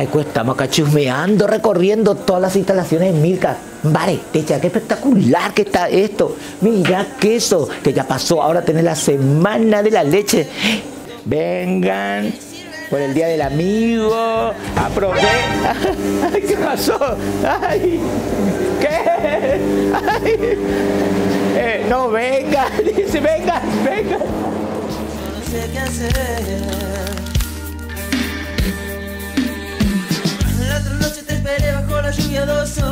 Estamos acá chusmeando, recorriendo todas las instalaciones de Milka. Vale, techa, qué espectacular que está esto. Mira queso, que ya pasó, ahora tenés la semana de la leche. Vengan por el día del amigo. Aprovechen. Ay, ¿qué pasó? Ay, ¿qué? Eh, no, venga, dice, venga, venga. No sé qué hacer. La otra